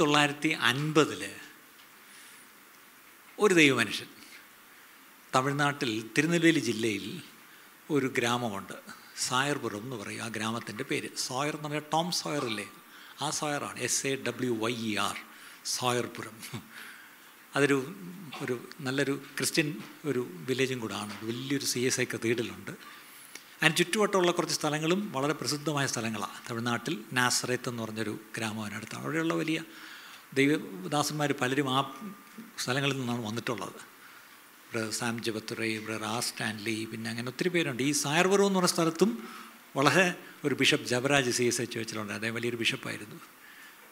തൊള്ളായിരത്തി അൻപതിൽ ഒരു ദൈവമനുഷ്യൻ തമിഴ്നാട്ടിൽ തിരുനെൽവേലി ജില്ലയിൽ ഒരു ഗ്രാമമുണ്ട്. സായർപുരം എന്ന് പറയും ആ ഗ്രാമത്തിന്റെ പേര്. സോയർ എന്ന് പറഞ്ഞാൽ ടോം സോയർ അല്ലേ ആ സോയറാണ്. S A W Y E R സോയർപുരം. അതൊരു ഒരു നല്ലൊരു ക്രിസ്ത്യൻ ഒരു വില്ലേജും കൂടാണ്. വലിയൊരു സി എസ് ഐ കത്തീഡലുണ്ട് അതിന് ചുറ്റുവട്ടമുള്ള കുറച്ച് സ്ഥലങ്ങളും വളരെ പ്രസിദ്ധമായ സ്ഥലങ്ങളാണ് തമിഴ്നാട്ടിൽ നാസറേത്ത് എന്ന് പറഞ്ഞൊരു ഗ്രാമം അതിനടുത്ത്. അവിടെയുള്ള വലിയ ദൈവദാസന്മാർ പലരും ആ സ്ഥലങ്ങളിൽ നിന്നാണ് വന്നിട്ടുള്ളത്. ഇവിടെ സാം ജബത്തുറൈ ഇവിടെ റാ സ്റ്റാൻലി പിന്നെ അങ്ങനെ ഒത്തിരി പേരുണ്ട്. ഈ സായർവറു എന്ന് പറഞ്ഞ സ്ഥലത്തും വളരെ ഒരു bishop Jebaraj C S H വെച്ചിട്ടുണ്ട്. അദ്ദേഹം വലിയൊരു ബിഷപ്പായിരുന്നു.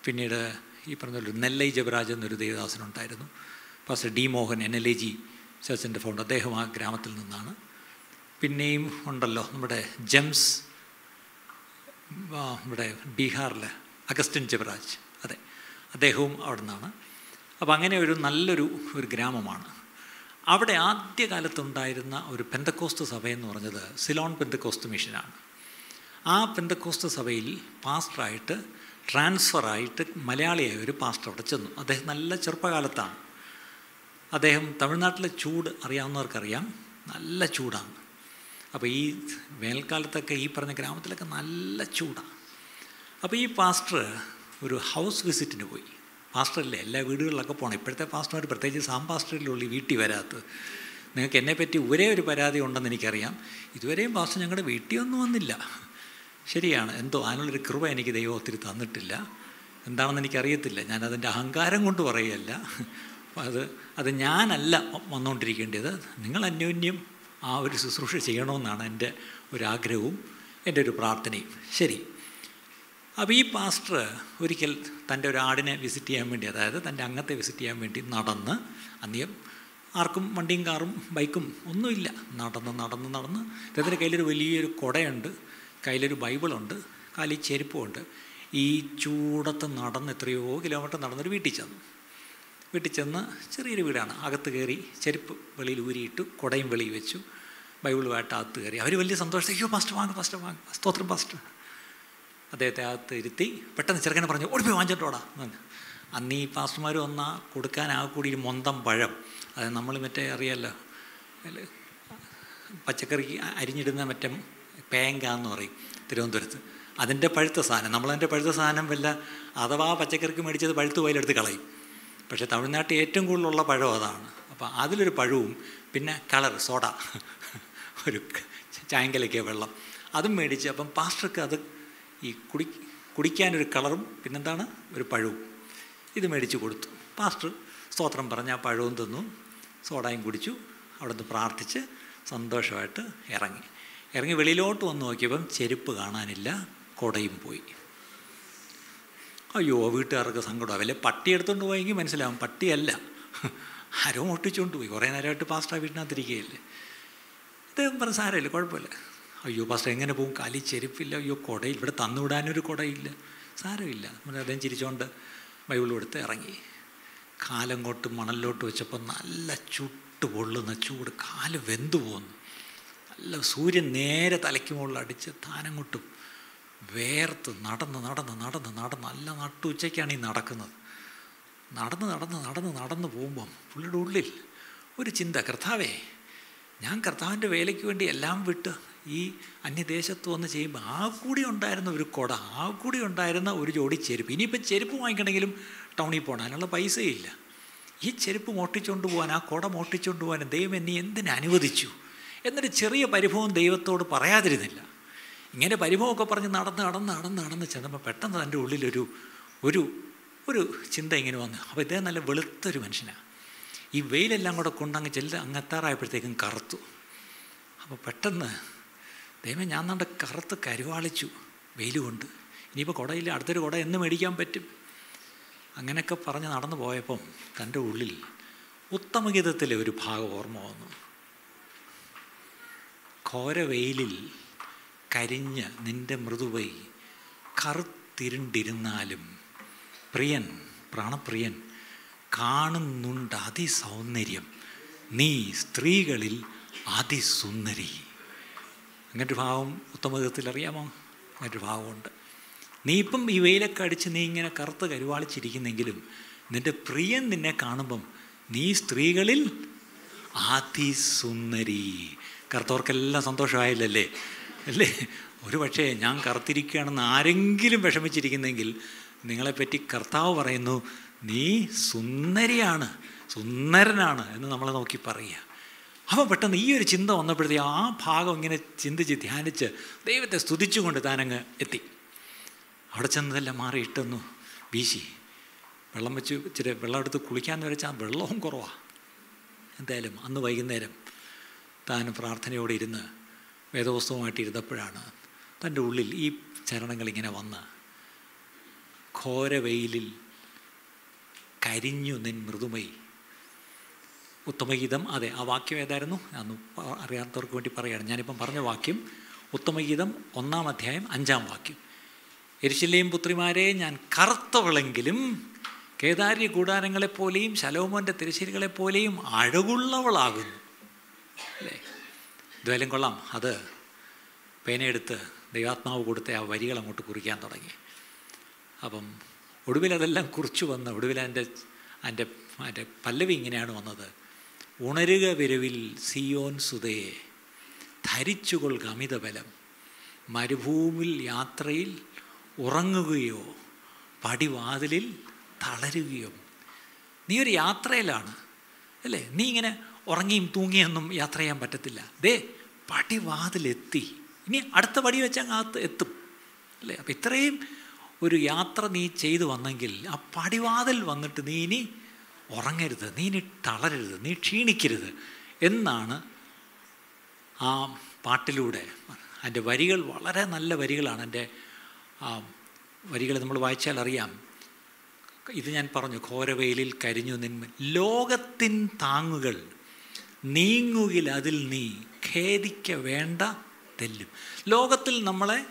പിന്നീട് ഈ പറഞ്ഞ പോലെ നെല്ലൈ ജബരാജ് എന്നൊരു ദേവദാസനുണ്ടായിരുന്നു. Pastor D Mohan N L A G ചർച്ചിന്റെ found അദ്ദേഹം ആ ഗ്രാമത്തിൽ നിന്നാണ് പിന്നെയും ഉണ്ടല്ലോ നമ്മുടെ ജെംസ് നമ്മുടെ ബീഹാറിലെ അഗസ്റ്റിൻ ജബ്രാജ് അതെ അദ്ദേഹവും അവിടെ നിന്നാണ് അപ്പോൾ അങ്ങനെ ഒരു നല്ലൊരു ഒരു ഗ്രാമമാണ്. അവിടെ ആദ്യകാലത്തുണ്ടായിരുന്ന ഒരു പെന്തക്കോസ്ത് സഭയെന്ന് പറഞ്ഞത് സിലോൺ പെന്തക്കോസ്ത് മിഷനാണ്. ആ പെന്തക്കോസ്ത് സഭയിൽ പാസ്റ്ററായിട്ട് ട്രാൻസ്ഫറായിട്ട് മലയാളിയായ ഒരു പാസ്റ്റർ അവിടെ ചെന്നു. അദ്ദേഹം നല്ല ചെറുപ്പകാലത്താണ്. അദ്ദേഹം തമിഴ്നാട്ടിലെ ചൂട് അറിയാവുന്നവർക്കറിയാം. നല്ല ചൂടാണ്. അപ്പോൾ ഈ വേനൽക്കാലത്തൊക്കെ ഈ പറഞ്ഞ ഗ്രാമത്തിലൊക്കെ നല്ല ചൂടാണ് അപ്പോൾ ഈ പാസ്റ്റർ ഒരു ഹൗസ് വിസിറ്റിന് പോയി. പാസ്റ്ററല്ലേ എല്ലാ വീടുകളിലൊക്കെ പോകണം ഇപ്പോഴത്തെ പാസ്റ്റർമാർ പ്രത്യേകിച്ച് സാം പാസ്റ്ററിലുള്ള വീട്ടിൽ വരാത്ത നിങ്ങൾക്ക് എന്നെപ്പറ്റി ഒരേ ഒരു പരാതി ഉണ്ടെന്ന് എനിക്കറിയാം. ഇതുവരെയും പാസ്റ്റർ ഞങ്ങളുടെ വീട്ടിൽ ഒന്നും വന്നില്ല. ശരിയാണ് എന്തോ അതിനുള്ളൊരു കൃപ എനിക്ക് ദൈവം ഒത്തിരി തന്നിട്ടില്ല. എന്താണെന്ന് എനിക്കറിയത്തില്ല. ഞാനതിന്റെ അഹങ്കാരം കൊണ്ട് പറയുകയല്ല. അത് അത് ഞാനല്ല വന്നുകൊണ്ടിരിക്കേണ്ടത് നിങ്ങൾ അന്യോന്യം ആ ഒരു ശുശ്രൂഷ ചെയ്യണമെന്നാണ് എന്റെ ഒരാഗ്രഹവും എന്റെ ഒരു പ്രാർത്ഥനയും. ശരി. അപ്പോൾ ഈ പാസ്റ്റർ ഒരിക്കൽ തന്റെ ഒരു ആടിനെ വിസിറ്റ് ചെയ്യാൻ വേണ്ടി അതായത് തന്റെ അംഗത്തെ വിസിറ്റ് ചെയ്യാൻ വേണ്ടി നടന്ന് അന്നേരം ആർക്കും വണ്ടിയും കാറും ബൈക്കും ഒന്നുമില്ല. നടന്ന് നടന്ന് നടന്ന്. അദ്ദേഹത്തിന്റെ കയ്യിലൊരു വലിയൊരു കുടയുണ്ട് കയ്യിലൊരു ബൈബിളുണ്ട് കാലിൽ ചെരുപ്പുമുണ്ട്. ഈ ചൂടത്ത് നടന്ന് എത്രയോ കിലോമീറ്റർ നടന്നൊരു വീട്ടിൽ ചെന്നു. വീട്ടിൽ ചെന്ന് ചെറിയൊരു വീടാണ്. അകത്ത് കയറി ചെരുപ്പ് വെളിയിൽ ഊരിയിട്ടു കുടയും വെളിയിൽ വെച്ചു. ബൈബിളുമായിട്ട് അകത്ത് കയറി. അവർ വലിയ സന്തോഷത്തെ അയ്യോ ഫസ്റ്റ് വാങ്ങ് ഫസ്റ്റ് വാങ്ങ്. സ്തോത്രം പാസ്റ്റർ അദ്ദേഹത്തെ അകത്ത് ഇരുത്തി പെട്ടെന്ന് ചെറുക്കനെ പറഞ്ഞു ഓടിപ്പോയി വാങ്ങിച്ചിട്ടോടാ എന്ന് അന്ന് ഈ പാസ്റ്റർമാർ വന്നാൽ കൊടുക്കാൻ ആ കൂടി ഒരു മൊന്തം പഴം. അത് നമ്മൾ മറ്റേ അറിയാമല്ലോ പച്ചക്കറിക്ക് അരിഞ്ഞിടുന്ന മറ്റേ പേങ്ക എന്ന് പറയും തിരുവനന്തപുരത്ത്. അതിന്റെ പഴുത്ത സാധനം. നമ്മളതിന്റെ പഴുത്ത സാധനം വല്ല അഥവാ പച്ചക്കറിക്ക് മേടിച്ചത് പഴുത്ത് പോയിലെടുത്ത് കളയും. പക്ഷേ തമിഴ്നാട്ടിൽ ഏറ്റവും കൂടുതലുള്ള പഴം അതാണ്. അപ്പോൾ അതിലൊരു പഴവും പിന്നെ കളർ സോഡ ഒരു ചായങ്കലയ്ക്ക് വെള്ളം. അതും മേടിച്ച് അപ്പം പാസ്റ്റർക്ക് അത് ഈ കുടി കുടിക്കാനൊരു കളറും പിന്നെന്താണ്? ഒരു പഴവും. ഇത് മേടിച്ച് കൊടുത്തു. പാസ്റ്റർ സ്തോത്രം പറഞ്ഞ് ആ പഴവും തിന്നു. സോഡയും കുടിച്ചു. അവിടുന്ന് പ്രാർത്ഥിച്ച് സന്തോഷമായിട്ട് ഇറങ്ങി. ഇറങ്ങി വെളിയിലോട്ട് വന്ന് നോക്കിയപ്പം ചെരുപ്പ് കാണാനില്ല കുടയും പോയി. അയ്യോ വീട്ടുകാർക്ക് സങ്കടമാണ് വല്ല പട്ടി എടുത്തുകൊണ്ട് പോയെങ്കിൽ മനസ്സിലാവും. പട്ടിയല്ല. ആരോ ഒട്ടിച്ചുകൊണ്ട് പോയി. കുറേ നേരമായിട്ട് പാസ്റ്റർ വീട്ടിനകത്തിരിക്കുകയല്ലേ ഇത് പറഞ്ഞ സാരമില്ല കുഴപ്പമില്ല. അയ്യോ പാസ്റ്റർ എങ്ങനെ പോകും? കാലി ചെരുപ്പില്ല. അയ്യോ കുടയില്ല. ഇവിടെ തന്നുവിടാനൊരു കുടയില്ല. സാരമില്ല. നമ്മൾ അദ്ദേഹം ചിരിച്ചുകൊണ്ട് ബൈബിൾ കൊടുത്ത് ഇറങ്ങി. കാലം കൊട്ട് മണലിലോട്ട് വെച്ചപ്പോൾ നല്ല ചുട്ട് പൊള്ളുന്ന ചൂട്. കാൽ വെന്തു പോകുന്നു നല്ല സൂര്യൻ നേരെ തലയ്ക്ക് മുകളിൽ അടിച്ച് താനങ്ങോട്ടും വേർത്ത് നടന്ന് നടന്ന് നടന്ന് നടന്ന് നല്ല നട്ടു ഉച്ചയ്ക്കാണ് ഈ നടക്കുന്നത്. നടന്ന് നടന്ന് നടന്ന് നടന്ന് പോകുമ്പം പുള്ളിയുടെ ഉള്ളിൽ ഒരു ചിന്ത കർത്താവേ ഞാൻ കർത്താവിന്റെ വേലയ്ക്ക് വേണ്ടി എല്ലാം വിട്ട് ഈ അന്യദേശത്ത് വന്ന് ചെയ്യുമ്പോൾ ആ കൂടി ഉണ്ടായിരുന്ന ഒരു കുട ആ കൂടി ഉണ്ടായിരുന്ന ഒരു ജോഡി ചെരുപ്പ്. ഇനിയിപ്പം ചെരുപ്പ് വാങ്ങിക്കണമെങ്കിലും ടൗണിൽ പോകണം അതിനുള്ള പൈസയില്ല ഈ ചെരുപ്പ് മോട്ടിച്ചുകൊണ്ട് പോകാൻ ആ കുട മോട്ടിച്ചുകൊണ്ട് പോകാൻ ദൈവം എന്നെ എന്തിനനുവദിച്ചു? എന്നൊരു ചെറിയ പരിഭവം ദൈവത്തോട് പറയാതിരുന്നില്ല. ഇങ്ങനെ പരിഭവമൊക്കെ പറഞ്ഞ് നടന്ന് നടന്ന് നടന്ന് നടന്ന് ചെന്നപ്പോൾ പെട്ടെന്ന് തന്റെ ഉള്ളിലൊരു ഒരു ഒരു ചിന്ത ഇങ്ങനെ വന്നു. അപ്പോൾ ഇദ്ദേഹം നല്ല വെളുത്തൊരു മനുഷ്യനാണ് ഈ വെയിലെല്ലാം കൂടെ കൊണ്ടങ്ങ് ചെല്ല് അങ്ങ് എത്താറായപ്പോഴത്തേക്കും കറുത്തു. അപ്പോൾ പെട്ടെന്ന് ദൈവം ഞാൻ നമ്മുടെ കറുത്ത് കരുവാളിച്ചു വെയിൽ കൊണ്ട്. ഇനിയിപ്പോൾ കുടയില്ല അടുത്തൊരു കുട എന്ന് മേടിക്കാൻ പറ്റും. അങ്ങനെയൊക്കെ പറഞ്ഞ് നടന്നു പോയപ്പം തന്റെ ഉള്ളിൽ ഉത്തമഗീതത്തിലെ ഒരു ഭാഗം ഓർമ്മ വന്നു. ഘോര വെയിലിൽ കരിഞ്ഞ് നിന്റെ മൃദുവൈ കറുത്തിരുണ്ടിരുന്നാലും പ്രിയൻ പ്രാണപ്രിയൻ കാണുന്നുണ്ട് അതിസൗന്ദര്യം. നീ സ്ത്രീകളിൽ അതിസുന്ദരി. അങ്ങനൊരു ഭാവം ഉത്തമവിധത്തിൽ അറിയാമോ? അങ്ങനൊരു ഭാവമുണ്ട്. നീ ഇപ്പം ഈ വെയിലൊക്കെ അടിച്ച് നീ ഇങ്ങനെ കറുത്ത് കരുവാളിച്ചിരിക്കുന്നെങ്കിലും നിന്റെ പ്രിയൻ നിന്നെ കാണുമ്പം നീ സ്ത്രീകളിൽ അതിസുന്ദരി. കറുത്തവർക്കെല്ലാം സന്തോഷമായില്ലല്ലേ? അല്ലേ? ഒരു പക്ഷേ ഞാൻ കറുത്തിരിക്കുകയാണെന്ന് ആരെങ്കിലും വിഷമിച്ചിരിക്കുന്നെങ്കിൽ നിങ്ങളെപ്പറ്റി കർത്താവ് പറയുന്നു നീ സുന്ദരിയാണ് സുന്ദരനാണ് എന്ന് നമ്മളെ നോക്കി പറയുക. അപ്പോൾ പെട്ടെന്ന് ഈ ഒരു ചിന്ത വന്നപ്പോഴത്തേ ആ ഭാഗം ഇങ്ങനെ ചിന്തിച്ച് ധ്യാനിച്ച് ദൈവത്തെ സ്തുതിച്ചുകൊണ്ട് താനങ്ങ് എത്തി. അവിടെ ചെന്നതെല്ലാം മാറി ഇട്ടെന്നു. വീശി വെള്ളം വെച്ച് ഇച്ചിരി വെള്ളം എടുത്ത് കുളിക്കാമെന്ന് വെച്ചാൽ വെള്ളവും കുറവാണ് എന്തായാലും അന്ന് വൈകുന്നേരം താൻ പ്രാർത്ഥനയോടെ ഇരുന്ന് വേദപുസ്തകമായിട്ട് ഇരുന്നപ്പോഴാണ് തന്റെ ഉള്ളിൽ ഈ ചരണങ്ങൾ ഇങ്ങനെ വന്ന് ഘോരവെയിലിൽ കരിഞ്ഞു നിൻ മൃദുമൈ. ഉത്തമഗീതം അതെ ആ വാക്യം ഏതായിരുന്നു? അന്ന് അറിയാത്തവർക്ക് വേണ്ടി പറയുകയാണ് ഞാനിപ്പം പറഞ്ഞ വാക്യം ഉത്തമഗീതം ഒന്നാം അധ്യായം അഞ്ചാം വാക്യം. എരിശിലെയും പുത്രിമാരെ ഞാൻ കറുത്തവളെങ്കിലും കേദാരി കൂടാരങ്ങളെപ്പോലെയും ശലോമോന്റെ തിരശ്ശേരികളെപ്പോലെയും അഴകുള്ളവളാകുന്നു. അല്ലേ? ഇതുവല്ലം കൊള്ളാം. അത് പേനയെടുത്ത് ദൈവാത്മാവ് കൊടുത്ത ആ വരികൾ അങ്ങോട്ട് കുറിക്കാൻ തുടങ്ങി. അപ്പം ഒടുവിൽ അതെല്ലാം കുറിച്ചു വന്ന് ഒടുവിൽ എന്റെ എന്റെ എന്റെ പല്ലവി ഇങ്ങനെയാണ് വന്നത്. ഉണരുക വിരവിൽ സിയോൻ സുതയെ ധരിച്ചുകൊള്ളുക അമിതബലം മരുഭൂമിൽ യാത്രയിൽ ഉറങ്ങുകയോ പടിവാതിലിൽ തളരുകയോ. നീ ഒരു യാത്രയിലാണ് അല്ലേ? നീ ഇങ്ങനെ ഉറങ്ങിയും തൂങ്ങിയൊന്നും യാത്ര ചെയ്യാൻ പറ്റത്തില്ല. ദേ പടിവാതിലെത്തി. ഇനി അടുത്ത പടി വെച്ചാൽ അകത്ത് എത്തും. അല്ലേ? അപ്പം ഇത്രയും ഒരു യാത്ര നീ ചെയ്തു വന്നെങ്കിൽ ആ പടിവാതിൽ വന്നിട്ട് നീ ഇനി ഉറങ്ങരുത് നീ ഇനി തളരരുത് നീ ക്ഷീണിക്കരുത് എന്നാണ് ആ പാട്ടിലൂടെ അതിന്റെ വരികൾ വളരെ നല്ല വരികളാണ്. എന്റെ വരികൾ നമ്മൾ വായിച്ചാൽ അറിയാം. ഇത് ഞാൻ പറഞ്ഞു ഘോരവെയിലിൽ കരിഞ്ഞു നിന്മ ലോകത്തിൻ താങ്ങുകൾ നീങ്ങുകിൽ അതിൽ നീ ഖേദിക്ക വേണ്ട തെല്ലും. ലോകത്തിൽ നമ്മളെ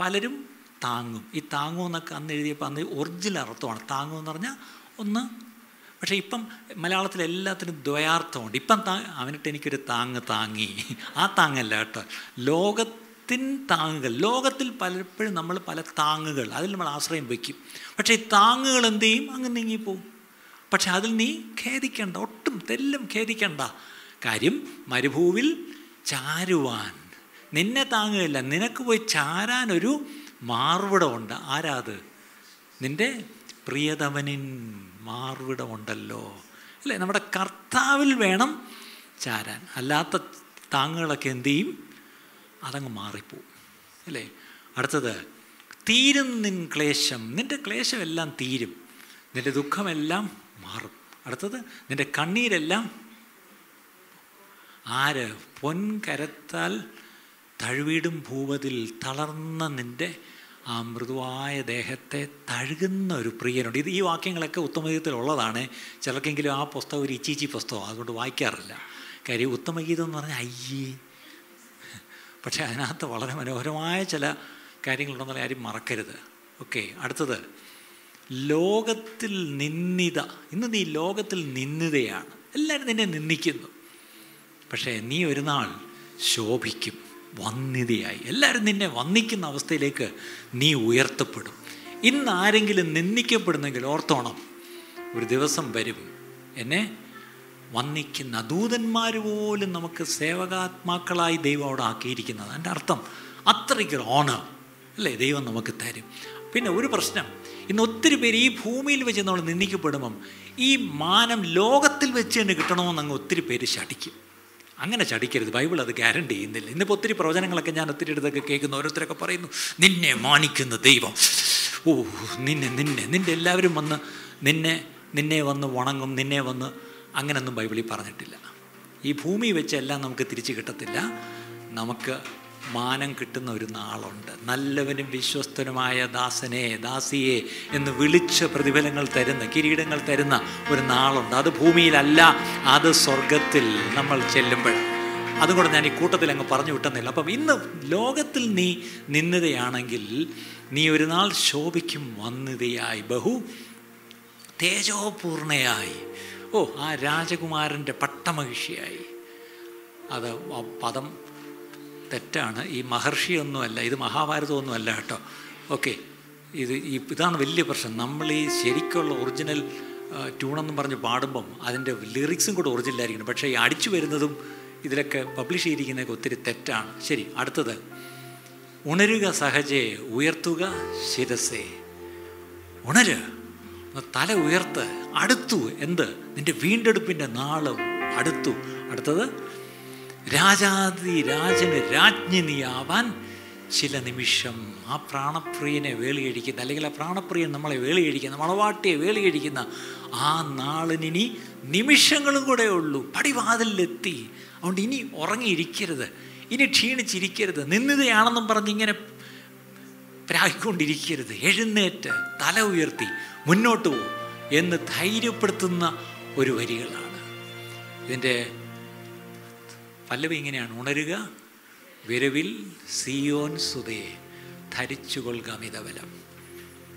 പലരും താങ്ങും. ഈ താങ്ങുമെന്നൊക്കെ അന്ന് എഴുതിയപ്പോൾ അന്ന് ഒറിജിനൽ അർത്ഥമാണ്. താങ്ങുമെന്ന് പറഞ്ഞാൽ ഒന്ന് പക്ഷേ ഇപ്പം മലയാളത്തിൽ എല്ലാത്തിനും ദ്വയാർത്ഥമുണ്ട്. ഇപ്പം താ അവനിട്ട് എനിക്കൊരു താങ്ങ് താങ്ങി. ആ താങ്ങല്ല കേട്ടോ. ലോകത്തിൻ താങ്ങുകൾ ലോകത്തിൽ പലപ്പോഴും നമ്മൾ പല താങ്ങുകൾ അതിൽ നമ്മൾ ആശ്രയം വയ്ക്കും. പക്ഷേ ഈ താങ്ങുകൾ എന്ത് ചെയ്യും? അങ്ങ് നീങ്ങിപ്പോവും. പക്ഷെ അതിൽ നീ ഖേദിക്കണ്ട ഒട്ടും തെല്ലും ഖേദിക്കണ്ട. കാര്യം മരുഭൂവിൽ ചാരുവാൻ. നിന്നെ താങ്ങുകയില്ല. നിനക്ക് പോയി ചാരാനൊരു മാർവിടമുണ്ട്. ആരാത് നിന്റെ പ്രിയതമനിൻ മാർവിടമുണ്ടല്ലോ. അല്ലേ? നമ്മുടെ കർത്താവിൽ വേണം ചാരാൻ. അല്ലാത്ത താങ്ങുകളൊക്കെ എന്തു ചെയ്യും? അതങ്ങ് മാറിപ്പോവും. അല്ലേ? അടുത്തത് തീരും നിൻ ക്ലേശം. നിന്റെ ക്ലേശമെല്ലാം തീരും. നിന്റെ ദുഃഖമെല്ലാം മാറും. അടുത്തത് നിന്റെ കണ്ണീരെല്ലാം ആര്? പൊൻകരത്താൽ തഴുവിടും ഭൂവതിൽ തളർന്ന നിന്റെ ആ മൃദുവായ ദേഹത്തെ തഴുകുന്ന ഒരു പ്രിയനുണ്ട്. ഇത് ഈ വാക്യങ്ങളൊക്കെ ഉത്തമഗീതത്തിലുള്ളതാണ്. ചിലർക്കെങ്കിലും ആ പുസ്തകം ഒരു ഇച്ചിച്ചി പുസ്തകം അതുകൊണ്ട് വായിക്കാറില്ല. കാര്യം ഉത്തമഗീതം എന്ന് പറഞ്ഞാൽ അയ്യേ. പക്ഷേ അതിനകത്ത് വളരെ മനോഹരമായ ചില കാര്യങ്ങളുണ്ടെന്നുള്ള കാര്യം മറക്കരുത്. ഓക്കെ അടുത്തത്. ലോകത്തിൽ നിന്നിത ഇന്ന് നീ ലോകത്തിൽ നിന്നിതയാണ് എല്ലാവരും നിന്നെ നിന്ദിക്കുന്നു. പക്ഷേ നീ ഒരു നാൾ ശോഭിക്കും വന്നിതിയായി എല്ലാവരും നിന്നെ വന്നിക്കുന്ന അവസ്ഥയിലേക്ക് നീ ഉയർത്തപ്പെടും. ഇന്ന് ആരെങ്കിലും നിന്ദിക്കപ്പെടുന്നെങ്കിൽ ഓർത്തോണം ഒരു ദിവസം വരും. എന്നെ വന്നിക്കുന്ന ദൂതന്മാർ പോലും നമുക്ക് സേവകാത്മാക്കളായി ദൈവം അവിടെ ആക്കിയിരിക്കുന്നത്. അതിന്റെ അർത്ഥം അത്രയ്ക്ക് ഓണർ അല്ലേ ദൈവം നമുക്ക് തരും. പിന്നെ ഒരു പ്രശ്നം ഇന്ന് ഒത്തിരി പേര് ഈ ഭൂമിയിൽ വെച്ച് നമ്മൾ നിന്ദിക്കപ്പെടുമ്പം ഈ മാനം ലോകത്തിൽ വെച്ച് തന്നെ കിട്ടണമെന്ന് അങ്ങ് ഒത്തിരി പേര് ശടിക്കും അങ്ങനെ ചടിക്കരുത്. ബൈബിൾ അത് ഗ്യാരണ്ടി ചെയ്യുന്നില്ല. ഇന്നിപ്പോൾ ഒത്തിരി പ്രവചനങ്ങളൊക്കെ ഞാൻ ഒത്തിരി അടുത്തൊക്കെ കേൾക്കുന്നു ഓരോരുത്തരൊക്കെ പറയുന്നു നിന്നെ മാനിക്കുന്ന ദൈവം. ഓ നിന്നെ നിന്നെ നിന്റെ എല്ലാവരും വന്ന് നിന്നെ നിന്നെ വന്ന് വണങ്ങും നിന്നെ വന്ന് അങ്ങനെയൊന്നും ബൈബിളിൽ പറഞ്ഞിട്ടില്ല. ഈ ഭൂമി വെച്ചെല്ലാം നമുക്ക് തിരിച്ചു കിട്ടത്തില്ല. നമുക്ക് മാനം കിട്ടുന്ന ഒരു നാളുണ്ട്. നല്ലവനും വിശ്വസ്തനുമായ ദാസനെ ദാസിയെ എന്ന് വിളിച്ച് പ്രതിഫലങ്ങൾ തരുന്ന കിരീടങ്ങൾ തരുന്ന ഒരു നാളുണ്ട്. അത് ഭൂമിയിലല്ല അത് സ്വർഗത്തിൽ നമ്മൾ ചെല്ലുമ്പോൾ. അതുകൊണ്ട് ഞാൻ ഈ കൂട്ടത്തിൽ അങ്ങ് പറഞ്ഞു വിട്ടെന്നില്ല. അപ്പം ഇന്ന് ലോകത്തിൽ നീ നിന്നതയാണെങ്കിൽ നീ ഒരു നാൾ ശോഭിക്കും വന്നതയായി. ബഹു തേജോപൂർണയായി. ഓ ആ രാജകുമാരന്റെ പട്ടമഹിഷിയായി. അത് പദം തെറ്റാണ്. ഈ മഹർഷിയൊന്നുമല്ല ഇത് മഹാഭാരതമൊന്നുമല്ല കേട്ടോ. ഓക്കെ ഇത് ഈ ഇതാണ് വലിയ പ്രശ്നം. നമ്മൾ ഈ ശരിക്കുള്ള ഒറിജിനൽ ട്യൂണെന്നും പറഞ്ഞ് പാടുമ്പം അതിന്റെ ലിറിക്സും കൂടെ ഒറിജിനൽ ആയിരിക്കണം പക്ഷേ ഈ അടിച്ചു വരുന്നതും ഇതിലൊക്കെ പബ്ലിഷ് ചെയ്തിരിക്കുന്നതൊക്കെ ഒത്തിരി തെറ്റാണ്. ശരി അടുത്തത്. ഉണരുക സഹജേ ഉയർത്തുക ശിരസേ. ഉണര് തല ഉയർത്ത് അടുത്തു എന്ത്? നിന്റെ വീണ്ടെടുപ്പിന്റെ നാളും അടുത്തു. അടുത്തത് രാജാതി രാജന് രാജ്ഞി നീയാവാൻ ചില നിമിഷം ആ പ്രാണപ്രിയനെ വേളിയടിക്കുന്ന അല്ലെങ്കിൽ ആ പ്രാണപ്രിയൻ നമ്മളെ വേളിയടിക്കുന്ന മണവാട്ടിയെ വേളിയടിക്കുന്ന ആ നാളിനി നിമിഷങ്ങളും കൂടെ ഉള്ളൂ. പടിവാതിലെത്തി. അതുകൊണ്ട് ഇനി ഉറങ്ങിയിരിക്കരുത്. ഇനി ക്ഷീണിച്ചിരിക്കരുത്. നിന്നതയാണെന്നും പറഞ്ഞ് ഇങ്ങനെ പ്രായിക്കൊണ്ടിരിക്കരുത്. എഴുന്നേറ്റ് തല ഉയർത്തി മുന്നോട്ട് പോകും എന്ന് ധൈര്യപ്പെടുത്തുന്ന ഒരു വരികളാണ്. ഇതിന്റെ പല്ലവി ഇങ്ങനെയാണ്. ഉണരുക വിരവിൽ സിയോൻ സുതയെ ധരിച്ചുകൊള്ളുക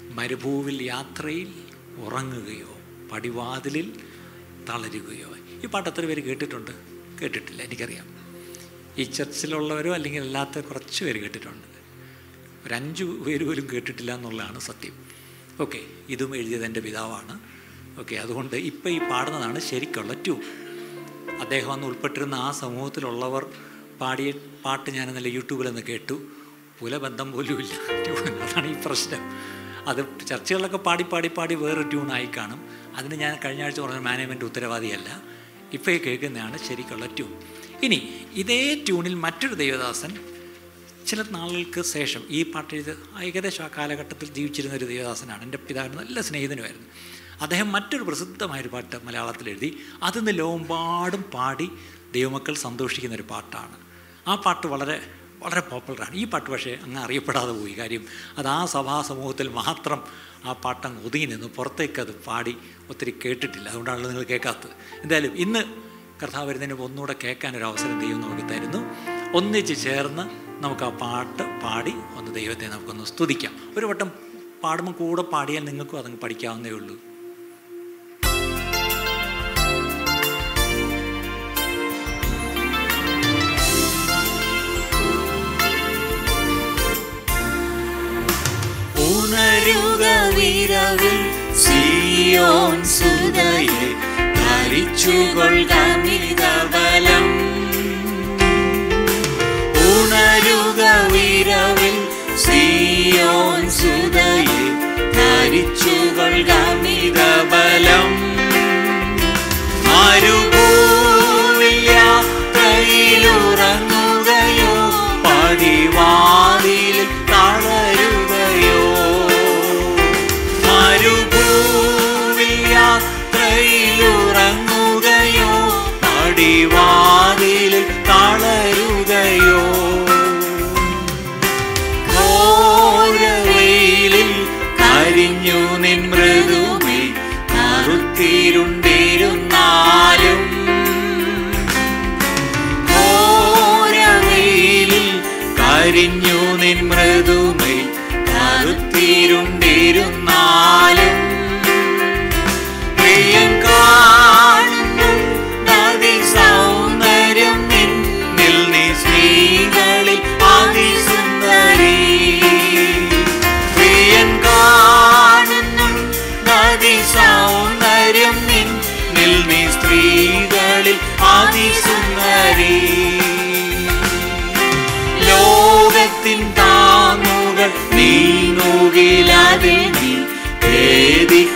മരുഭൂവിൽ യാത്രയിൽ ഉറങ്ങുകയോ പടിവാതിലിൽ തളരുകയോ. ഈ പാട്ട് എത്ര പേര് കേട്ടിട്ടുണ്ട്? കേട്ടിട്ടില്ല എനിക്കറിയാം. ഈ ചർച്ചിലുള്ളവരോ അല്ലെങ്കിൽ അല്ലാത്ത കുറച്ച് പേര് കേട്ടിട്ടുണ്ട്. ഒരു അഞ്ച് പേര് പോലും കേട്ടിട്ടില്ല എന്നുള്ളതാണ് സത്യം. ഓക്കെ ഇതും എഴുതിയത് എന്റെ പിതാവാണ്. ഓക്കെ അതുകൊണ്ട് ഇപ്പം ഈ പാടുന്നതാണ് ശരിക്കുള്ള ട്യൂൺ. അദ്ദേഹം അന്ന് ഉൾപ്പെട്ടിരുന്ന ആ സമൂഹത്തിലുള്ളവർ പാടിയ പാട്ട് ഞാൻ ഇന്നലെ യൂട്യൂബിലൊന്ന് കേട്ടു. പുലബന്ധം പോലുമില്ല ട്യൂൺ അതാണ് ഈ പ്രശ്നം. അത് ചർച്ചകളിലൊക്കെ പാടി പാടി പാടി വേറെ ട്യൂണായി കാണും. അതിന് ഞാൻ കഴിഞ്ഞ ആഴ്ച പറഞ്ഞ മാനേജ്മെന്റ് ഉത്തരവാദിയല്ല. ഇപ്പോൾ കേൾക്കുന്നതാണ് ശരിക്കുള്ള ട്യൂൺ ഇനി ഇതേ ട്യൂണിൽ മറ്റൊരു ദേവദാസൻ ചില നാളുകൾക്ക് ശേഷം ഈ പാട്ട് ഏകദേശം ആ കാലഘട്ടത്തിൽ ജീവിച്ചിരുന്ന ഒരു ദേവദാസനാണ്. എന്റെ പിതാവിന് നല്ല സ്നേഹിതനുമായിരുന്നു. അദ്ദേഹം മറ്റൊരു പ്രസിദ്ധമായൊരു പാട്ട് മലയാളത്തിൽ എഴുതി അതിന്ന് ലോകമ്പാടും പാടി ദൈവമക്കൾ സന്തോഷിക്കുന്ന ഒരു പാട്ടാണ്. ആ പാട്ട് വളരെ വളരെ പോപ്പുലറാണ്. ഈ പാട്ട് പക്ഷേ അങ്ങ് അറിയപ്പെടാതെ പോയി. കാര്യം അത് ആ സഭാ സമൂഹത്തിൽ മാത്രം ആ പാട്ടങ്ങ് ഒതുങ്ങി നിന്ന്. പുറത്തേക്ക് അത് പാടി ഒത്തിരി കേട്ടിട്ടില്ല. അതുകൊണ്ടാണല്ലോ നിങ്ങൾ കേൾക്കാത്തത്. എന്തായാലും ഇന്ന് കർത്താവ് വരുന്നതിന് ഒന്നുകൂടെ കേൾക്കാനൊരു അവസരം ദൈവം നമുക്ക് തരുന്നു ഒന്നിച്ച് ചേർന്ന് നമുക്ക് ആ പാട്ട് പാടി ഒന്ന് ദൈവത്തെ നമുക്കൊന്ന് സ്തുതിക്കാം. ഒരു വട്ടം പാടുമ്പോൾ കൂടെ പാടിയാൽ നിങ്ങൾക്കും അതങ്ങ് പഠിക്കാവുന്നേ ഉള്ളൂ. ഉണരുക വിരവിൽ സിയോൻ സുതയെ ധരിച്ചുകൊള്ളുക മിതബലം ഉണരുക വിരവിൽ സിയോൻ സുതയെ ധരിച്ചുകൊള്ളുക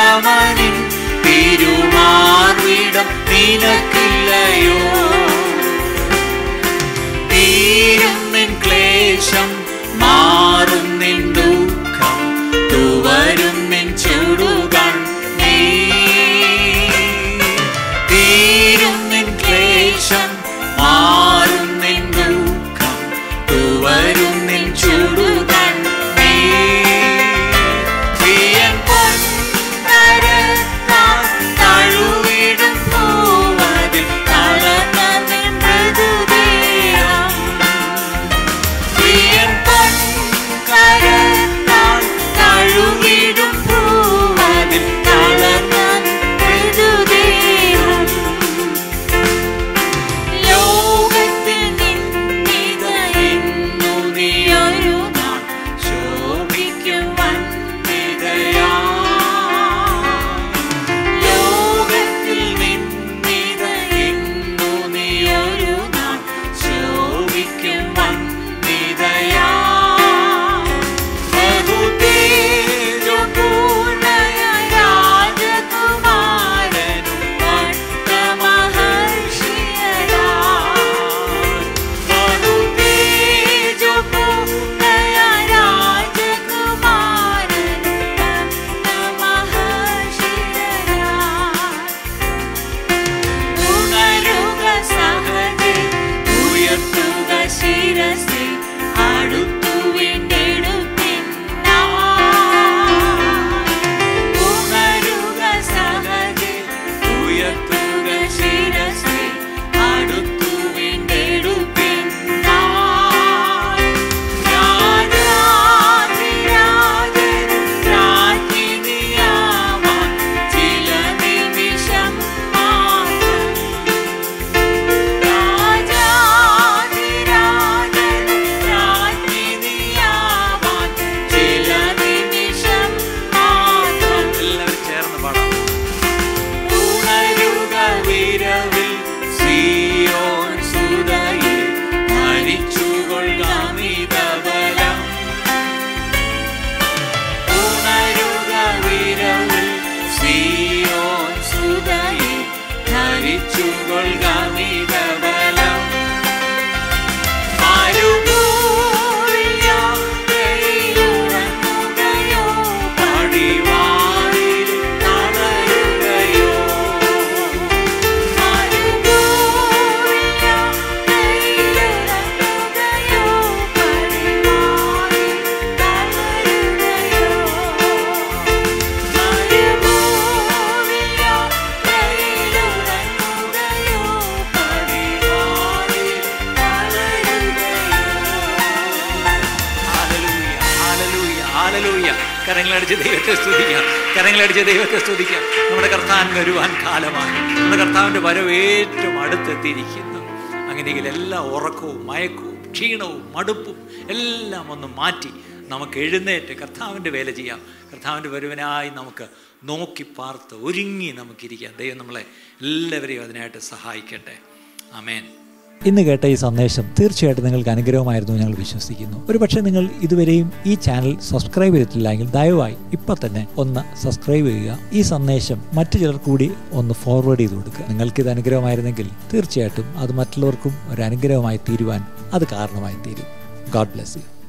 പ്രിയതമനിൻ തിരുമാർവിടം നിനക്കില്ലയോ? തീരും നിൻ ക്ലേശം മാറും ദൈവത്തെ സ്തുതിക്കാം. കരങ്ങളടിച്ച് ദൈവത്തെ സ്തുതിക്കാം. നമ്മുടെ കർത്താൻ വരുവാൻ കാലമാണ്. നമ്മുടെ കർത്താവിന്റെ വരവ് ഏറ്റവും അടുത്തെത്തിയിരിക്കുന്നു. അങ്ങനെയെങ്കിൽ എല്ലാ ഉറക്കവും മയക്കവും ക്ഷീണവും മടുപ്പും എല്ലാം ഒന്ന് മാറ്റി നമുക്ക് എഴുന്നേറ്റ് കർത്താവിന്റെ വേല ചെയ്യാം. കർത്താവിന്റെ വരുവിനായി നമുക്ക് നോക്കി പാർത്ത് ഒരുങ്ങി നമുക്കിരിക്കാം. ദൈവം നമ്മളെ എല്ലാവരെയും അതിനായിട്ട് സഹായിക്കട്ടെ. ആമേൻ. ഇന്ന് കേട്ട ഈ സന്ദേശം തീർച്ചയായിട്ടും നിങ്ങൾക്ക് അനുഗ്രഹമായിരുന്നു ഞങ്ങൾ വിശ്വസിക്കുന്നു. ഒരുപക്ഷെ നിങ്ങൾ ഇതുവരെയും ഈ ചാനൽ സബ്സ്ക്രൈബ് ചെയ്തിട്ടില്ലെങ്കിൽ ദയവായി ഇപ്പം തന്നെ ഒന്ന് സബ്സ്ക്രൈബ് ചെയ്യുക. ഈ സന്ദേശം മറ്റു ചിലർ കൂടി ഒന്ന് ഫോർവേഡ് ചെയ്ത് കൊടുക്കുക. നിങ്ങൾക്ക് ഇത് അനുഗ്രഹമായിരുന്നെങ്കിൽ തീർച്ചയായിട്ടും അത് മറ്റുള്ളവർക്കും ഒരു അനുഗ്രഹമായി തീരുവാൻ അത് കാരണമായി തീരും. God bless you.